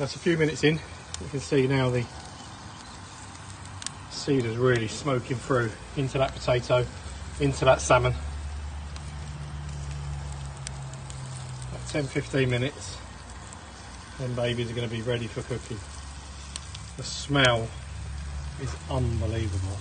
That's a few minutes in. You can see now the cedar's really smoking through into that potato, into that salmon. 10 15 minutes, then babies are going to be ready for cooking. The smell is unbelievable.